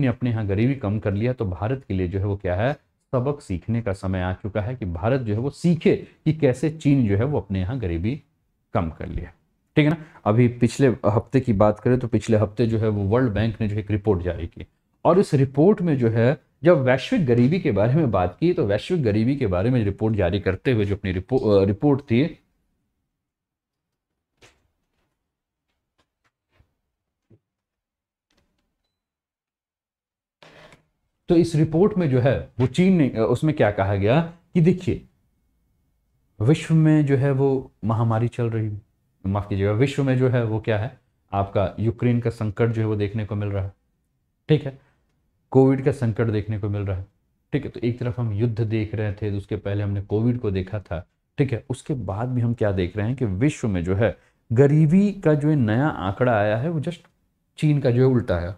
ने अपने यहाँ गरीबी कम कर लिया तो भारत के लिए जो है वो क्या है? सबक सीखने का समय आ चुका है कि भारत जो है वो सीखे कि कैसे चीन जो है वो अपने यहाँ गरीबी कम कर लिया। ठीक है ना? अभी पिछले हफ़्ते की बात करें तो पिछले हफ़्ते जो है वो वर्ल्ड बैंक ने जो एक रिपोर्ट जारी की। और इस रिपोर्ट में जो है जब वैश्विक गरीबी के बारे में बात की तो वैश्विक गरीबी के बारे में रिपोर्ट जारी करते हुए जो अपनी रिपो, रिपोर्ट थी तो इस रिपोर्ट में जो है, वो चीन ने उसमें क्या कहा गया कि देखिए, विश्व में जो है वो महामारी चल रही है। माफ़ कीजिएगा, विश्व में जो है वो क्या है, आपका यूक्रेन का संकट जो है वो देखने को मिल रहा है। ठीक है? कोविड का संकट देखने को मिल रहा है। ठीक है? तो एक तरफ़ हम युद्ध देख रहे थे, उसके पहले हमने कोविड को देखा था। ठीक है? उसके बाद भी हम क्या देख रहे हैं कि विश्व में जो है, गरीबी का जो नया आंकड़ा आया है, वो जस्ट चीन का जो है उल्टा है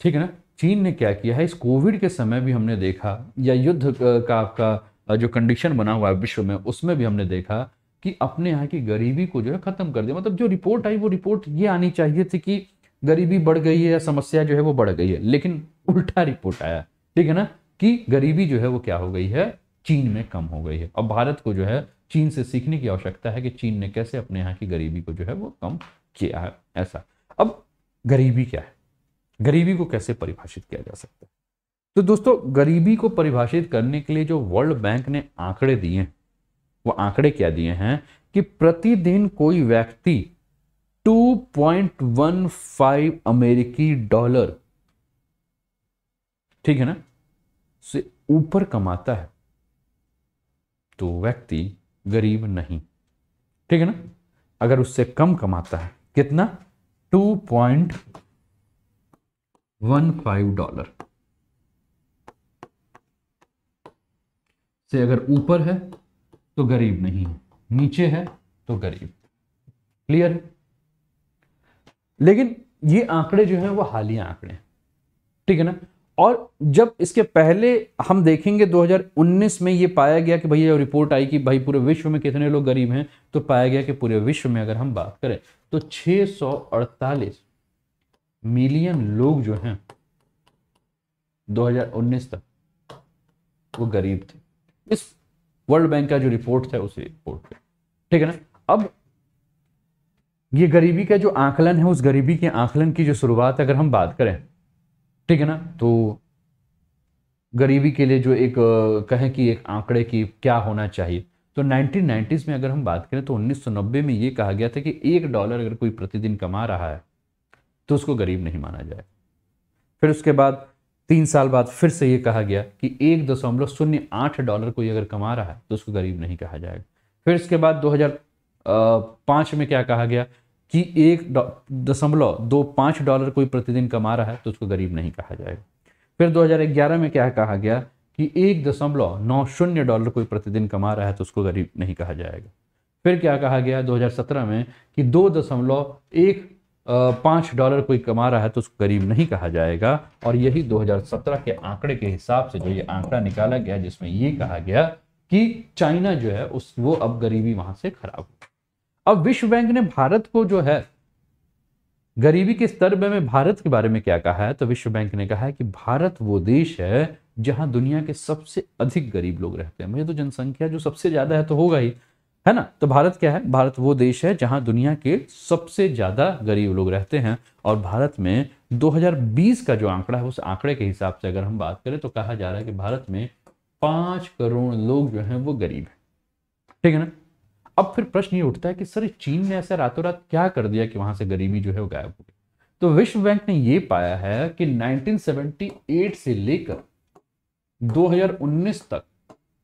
ठीक है ना? चीन ने क्या किया है? इस कोविड के समय भी हमने देखा, या युद्ध का आपका जो कंडीशन बना हुआ है विश्व में, उसमें भी हमने देखा कि अपने यहाँ की गरीबी को जो है खत्म कर दिया। मतलब जो रिपोर्ट आई, वो रिपोर्ट ये आनी चाहिए थी कि गरीबी बढ़ गई है या समस्या जो है वो बढ़ गई है, लेकिन उल्टा रिपोर्ट आया। ठीक है ना? कि गरीबी जो है वो क्या हो गई है? चीन में कम हो गई है। अब भारत को जो है, चीन से सीखने की आवश्यकता है कि चीन ने कैसे अपने यहाँ की गरीबी को जो है वो कम किया है। ऐसा। अब गरीबी क्या है? गरीबी को कैसे परिभाषित किया जा सकता है? तो दोस्तों, गरीबी को परिभाषित करने के लिए जो वर्ल्ड बैंक ने आंकड़े दिए वो आंकड़े क्या दिए हैं कि प्रतिदिन कोई व्यक्ति 2.15 अमेरिकी डॉलर, ठीक है ना, से ऊपर कमाता है तो व्यक्ति गरीब नहीं, ठीक है ना? अगर उससे कम कमाता है, कितना? Two point one five dollar. से अगर ऊपर है तो गरीब नहीं है। नीचे है तो गरीब। क्लियर है? लेकिन ये आंकड़े जो हैं, वो हालिया आंकड़े हैं। ठीक है ना? और जब इसके पहले हम देखेंगे 2019 में ये पाया गया कि भैया रिपोर्ट आई कि भाई पूरे विश्व में कितने लोग गरीब हैं तो पाया गया कि पूरे विश्व में अगर हम बात करें तो 648 मिलियन लोग जो हैं 2019 तक, वो गरीब थे। इस वर्ल्ड बैंक का जो रिपोर्ट था, उस रिपोर्ट ठीक है ना? अब ये गरीबी का जो आकलन है, उस गरीबी के आकलन की जो शुरुआत, अगर हम बात करें, ठीक है ना? तो गरीबी के लिए जो एक, कहें कि एक आंकड़े की क्या होना चाहिए। तो 1990s में अगर हम बात करें तो 1990 में ये कहा गया था कि एक डॉलर अगर कोई प्रतिदिन कमा रहा है तो उसको गरीब नहीं माना जाए। फिर उसके बाद तीन साल बाद फिर से ये कहा गया कि एक दशमलव शून्य आठ डॉलर कोई अगर कमा रहा है तो उसको गरीब नहीं कहा जाएगा। फिर इसके बाद दो हज़ार पाँच में क्या कहा गया कि एक दशमलव दो पाँच डॉलर कोई प्रतिदिन कमा रहा है तो उसको गरीब नहीं कहा जाएगा। फिर 2011 में क्या कहा गया कि एक दशमलव नौ शून्य डॉलर कोई प्रतिदिन कमा रहा है तो उसको गरीब नहीं कहा जाएगा। फिर क्या कहा गया 2017 में कि दो दशमलव एक पाँच डॉलर कोई कमा रहा है तो उसको गरीब नहीं कहा जाएगा। और यही 2017 के आंकड़े के हिसाब से जो ये आंकड़ा निकाला गया, जिसमें ये कहा गया कि चाइना जो है, उस, वो अब गरीबी वहाँ से खराब हो अब विश्व बैंक ने भारत को जो है, गरीबी के स्तर में भारत के बारे में क्या कहा है? तो विश्व बैंक ने कहा है कि भारत वो देश है जहाँ दुनिया के सबसे अधिक गरीब लोग रहते हैं। मुझे तो जनसंख्या जो सबसे ज़्यादा है तो होगा ही। है ना? तो भारत क्या है? भारत वो देश है जहाँ दुनिया के सबसे ज़्यादा गरीब लोग रहते हैं और भारत में 2020 का जो आंकड़ा है, उस आंकड़े के हिसाब से अगर हम बात करें तो कहा जा रहा है कि भारत में पाँच करोड़ लोग जो हैं वो गरीब हैं। ठीक है ना? अब फिर प्रश्न ये उठता है कि सर, चीन ने ऐसा रातों रात क्या कर दिया कि वहाँ से गरीबी जो है वो गायब हो गई? तो विश्व बैंक ने ये पाया है कि 1978 से लेकर 2019 तक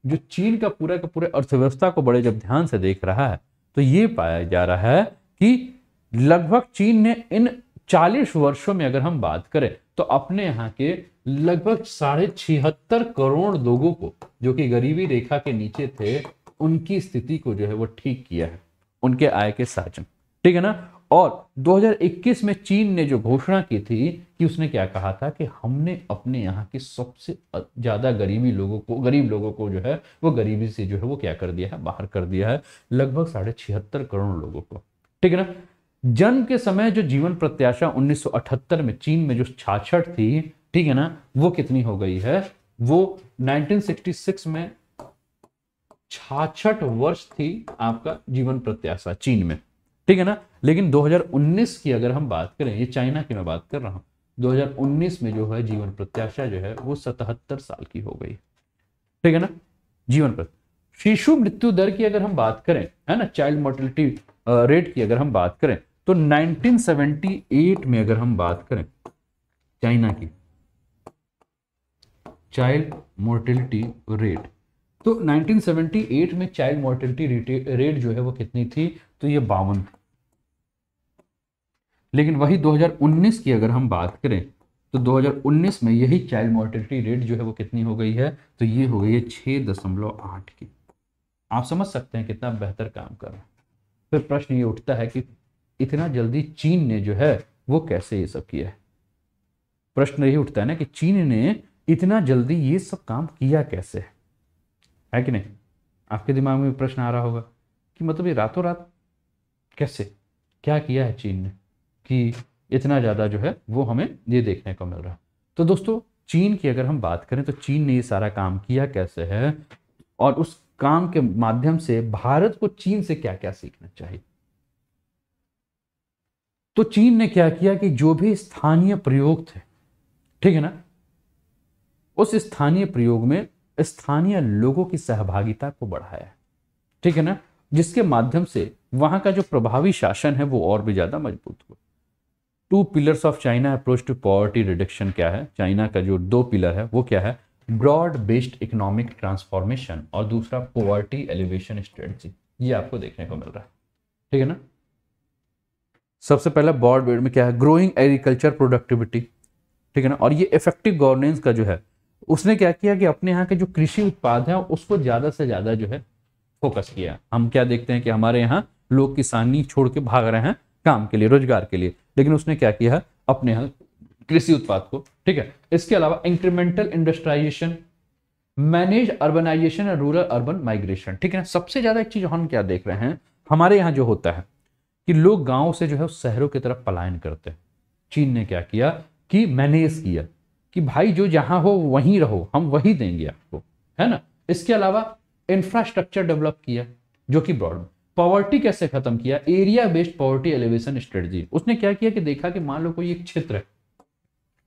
जो चीन का पूरा का पूरे अर्थव्यवस्था को बड़े जब ध्यान से देख रहा है तो ये पाया जा रहा है कि लगभग चीन ने इन 40 वर्षों में अगर हम बात करें तो अपने यहाँ के लगभग साढ़े छिहत्तर करोड़ लोगों को, जो कि गरीबी रेखा के नीचे थे, उनकी स्थिति को जो है वो ठीक किया है, उनके आय के साचन ठीक है ना? और 2021 में चीन ने जो घोषणा की थी कि उसने क्या कहा था कि हमने अपने यहाँ के सबसे ज़्यादा गरीबी लोगों को, गरीब लोगों को जो है, वो गरीबी से जो है, वो क्या कर दिया है, बाहर कर दिया है, लगभग साढ़े छिहत्तर करोड़ लोगों को। ठीक है ना? जन्म के समय जो जीवन प्रत्याशा 1978 में चीन में जो छाछठ थी, ठीक है ना, वो कितनी हो गई है? वो 1966 में छाछठ वर्ष थी आपका जीवन प्रत्याशा चीन में। ठीक है ना? लेकिन 2019 की अगर हम बात करें, ये चाइना की मैं बात कर रहा हूँ 2019 में जो है जीवन प्रत्याशा जो है वो सतहत्तर साल की हो गई। ठीक है ना? जीवन पर शिशु मृत्यु दर की अगर हम बात करें, है ना? चाइल्ड मोर्टिलिटी रेट की अगर हम बात करें तो 1978 में अगर हम बात करें, चाइना की, चाइल्ड मोर्टिलिटी रेट तो 1978 में चाइल्ड मोर्टिलिटी रेट जो है वो कितनी थी? तो ये बावन थी। लेकिन वही 2019 की अगर हम बात करें तो 2019 में यही चाइल्ड मोर्टिलिटी रेट जो है वो कितनी हो गई है? तो ये हो गई है छः दशमलव आठ की। आप समझ सकते हैं कितना बेहतर काम कर रहा है। फिर प्रश्न ये उठता है कि इतना जल्दी चीन ने जो है, वो कैसे ये सब किया है? प्रश्न यही उठता है ना कि चीन ने इतना जल्दी ये सब काम किया कैसे है? है कि नहीं? आपके दिमाग में प्रश्न आ रहा होगा कि मतलब ये रातों रात कैसे, क्या किया है चीन ने? कि इतना ज़्यादा जो है वो हमें ये देखने को मिल रहा है। तो दोस्तों, चीन की अगर हम बात करें तो चीन ने ये सारा काम किया कैसे है और उस काम के माध्यम से भारत को चीन से क्या क्या सीखना चाहिए? तो चीन ने क्या किया कि जो भी स्थानीय प्रयोग थे, ठीक है ना? उस स्थानीय प्रयोग में स्थानीय लोगों की सहभागिता को बढ़ाया, ठीक है ना? जिसके माध्यम से वहाँ का जो प्रभावी शासन है वो और भी ज़्यादा मज़बूत हुआ। Two pillars of China approach to poverty reduction क्या है? चाइना का जो दो पिलर है, वो क्या है? ब्रॉड बेस्ड इकोनॉमिक ट्रांसफॉर्मेशन और दूसरा पॉवर्टी एलिवेशन स्ट्रेटजी। ये आपको देखने को मिल रहा है। ठीक है ना? सबसे पहला ब्रॉड बेस्ड में क्या है? Growing agriculture productivity. ठीक है ना? और ये इफ़ेक्टिव गवर्नेंस का जो है, उसने क्या किया कि अपने यहाँ के जो कृषि उत्पाद है, उसको ज़्यादा से ज़्यादा जो है, फोकस किया। हम क्या देखते हैं कि हमारे यहाँ लोग किसानी छोड़ के भाग रहे हैं काम के लिए, रोज़गार के लिए। लेकिन उसने क्या किया? अपने यहाँ कृषि उत्पाद को, ठीक है? इसके अलावा इंक्रीमेंटल इंडस्ट्राइजेशन मैनेज अर्बनाइजेशन और रूरल अर्बन माइग्रेशन ठीक है ना? सबसे ज़्यादा एक चीज़ हम क्या देख रहे हैं? हमारे यहाँ जो होता है कि लोग गाँव से जो है शहरों की तरफ़ पलायन करते हैं। चीन ने क्या किया कि मैनेज किया कि भाई जो जहाँ हो वहीं रहो, हम वही देंगे आपको, है ना? इसके अलावा इंफ्रास्ट्रक्चर डेवलप किया, जो कि ब्रॉड पॉवर्टी कैसे खत्म किया? Area based poverty alleviation strategy उसने क्या किया कि देखा कि मान लो कोई एक क्षेत्र है।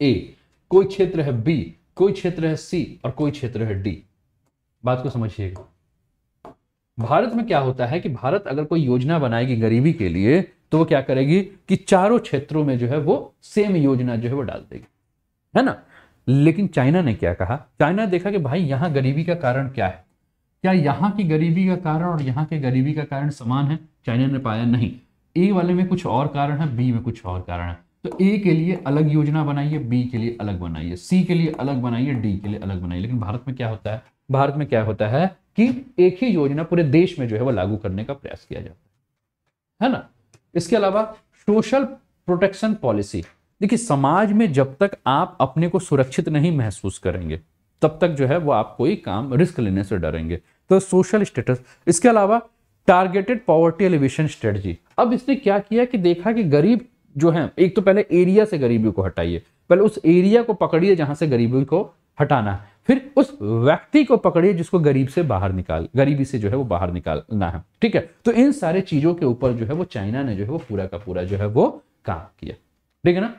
ए कोई क्षेत्र है बी कोई क्षेत्र है सी और कोई क्षेत्र है डी बात को समझिएगा। भारत में क्या होता है कि भारत अगर कोई योजना बनाएगी गरीबी के लिए तो वो क्या करेगी कि चारों क्षेत्रों में जो है वो सेम योजना जो है वो डाल देगी। है ना? लेकिन चाइना ने क्या कहा? चाइना देखा कि भाई, यहाँ गरीबी का कारण क्या है? क्या यहाँ की गरीबी का कारण और यहाँ के गरीबी का कारण समान है? चाइना ने पाया नहीं। ए वाले में कुछ और कारण है, बी में कुछ और कारण है। तो ए के लिए अलग योजना बनाइए, बी के लिए अलग बनाइए, सी के लिए अलग बनाइए, डी के लिए अलग बनाइए। लेकिन भारत में क्या होता है? भारत में क्या होता है कि एक ही योजना पूरे देश में जो है वो लागू करने का प्रयास किया जाता है। है ना? इसके अलावा सोशल प्रोटेक्शन पॉलिसी। देखिए, समाज में जब तक आप अपने को सुरक्षित नहीं महसूस करेंगे, तब तक जो है वो आप कोई काम, रिस्क लेने से डरेंगे। तो सोशल स्टेटस। इसके अलावा टारगेटेड पॉवर्टी एलिवेशन स्ट्रेटजी। अब इसने क्या किया कि देखा कि गरीब जो है, एक तो पहले एरिया से गरीबी को हटाइए, पहले उस एरिया को पकड़िए जहाँ से गरीबी को हटाना है, फिर उस व्यक्ति को पकड़िए जिसको गरीब से बाहर निकाल, गरीबी से जो है वो बाहर निकालना है, ठीक है? तो इन सारे चीज़ों के ऊपर जो है वो चाइना ने जो है वो पूरा का पूरा जो है वो काम किया। ठीक है ना?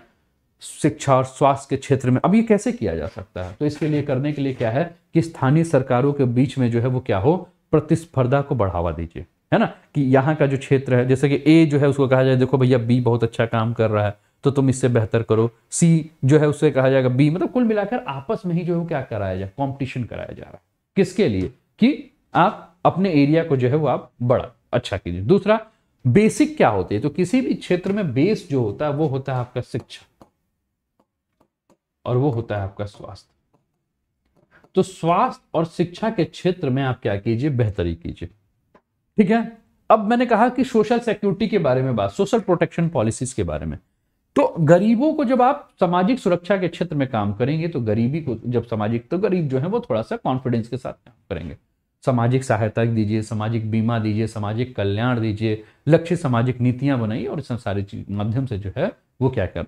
शिक्षा और स्वास्थ्य के क्षेत्र में। अब ये कैसे किया जा सकता है? तो इसके लिए करने के लिए क्या है कि स्थानीय सरकारों के बीच में जो है वो क्या हो? प्रतिस्पर्धा को बढ़ावा दीजिए। है ना? कि यहाँ का जो क्षेत्र है, जैसे कि ए जो है उसको कहा जाए, देखो भैया बी बहुत अच्छा काम कर रहा है तो तुम इससे बेहतर करो। सी जो है उससे कहा जाएगा बी मतलब कुल मिलाकर आपस में ही जो है क्या कराया जाए? कॉम्पिटिशन कराया जा रहा है। किसके लिए? कि आप अपने एरिया को जो है वो आप बड़ा अच्छा कीजिए। दूसरा बेसिक क्या होती है? तो किसी भी क्षेत्र में बेस जो होता है, वो होता है आपका शिक्षा। और वो होता है आपका स्वास्थ्य। तो स्वास्थ्य और शिक्षा के क्षेत्र में आप क्या कीजिए, बेहतरी कीजिए। ठीक है? अब मैंने कहा कि सोशल सिक्योरिटी के बारे में बात सोशल प्रोटेक्शन पॉलिसीज़ के बारे में। तो गरीबों को जब आप सामाजिक सुरक्षा के क्षेत्र में काम करेंगे तो गरीबी को, जब सामाजिक तो गरीब जो है वो थोड़ा सा कॉन्फिडेंस के साथ काम करेंगे। सामाजिक सहायता दीजिए, सामाजिक बीमा दीजिए, सामाजिक कल्याण दीजिए लक्ष्य सामाजिक नीतियाँ बनाइए और इस सारी माध्यम से जो है वो क्या कर